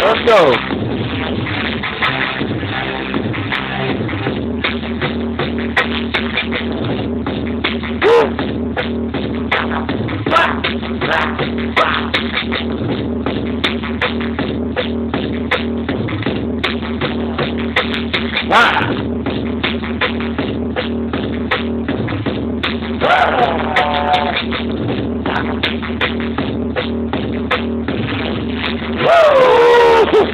Let's go. Wow. Oh,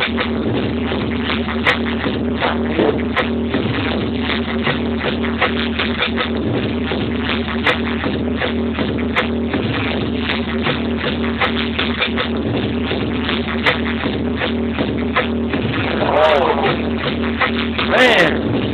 man.